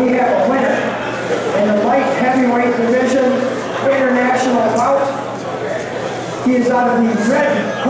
we have a winner in the light heavyweight division international bout. He is out of the red